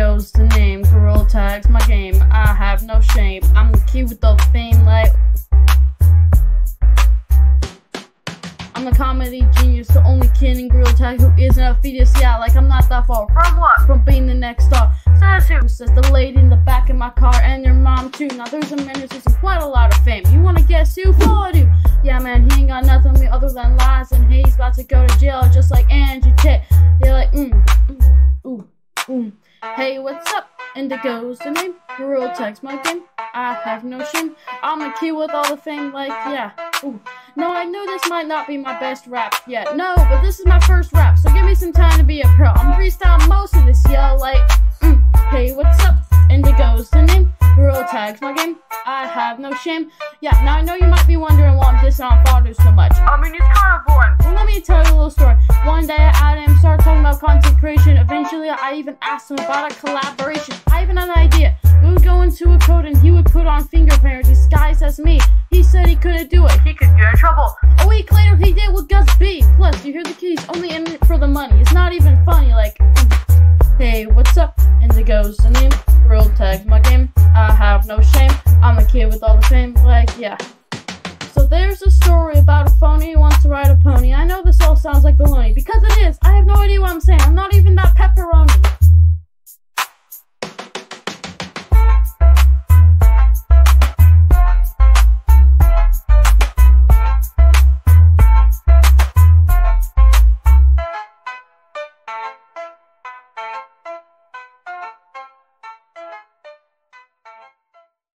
goes the name. Gorilla tags my game. I have no shame. I'm the kid with all the fame, like. I'm a comedy genius, the only kid in Gorilla Tag who isn't a fetus. Yeah, like I'm not that far From what? from being the next star. Says who? Says the lady in the back of my car and your mom too. Now there's a man who's using quite a lot of fame. You wanna guess who? I do. Yeah, man, he ain't got nothing me other than lies, and he's about to go to jail just like Hey, what's up? Indigo's the name. Gorilla tags my game. I have no shame. I'm a kid with all the fame, like, yeah. Ooh. No, I know this might not be my best rap yet. No, but this is my first rap, so give me some time to be a pro. I'm freestyling most of this, yo, like, mm. Hey, what's up? Indigo's the name. Gorilla tags my game. I have no shame. Yeah, now I know you might be wondering why I'm dissing on fathers so much. I mean, it's kind of boring. Well, let me tell you a little story. One day, talking about content creation. Eventually, I even asked him about a collaboration. I even had an idea. We would go into a code and he would put on fingerprint disguised as me. He said he couldn't do it. He could get in trouble. A week later, he did with Gus B. Plus, you hear the keys only in it for the money. It's not even funny. Like, hey, what's up? Indigo's the name. Real tag my game. I have no shame. I'm a kid with all the fame. Like, yeah. So there's a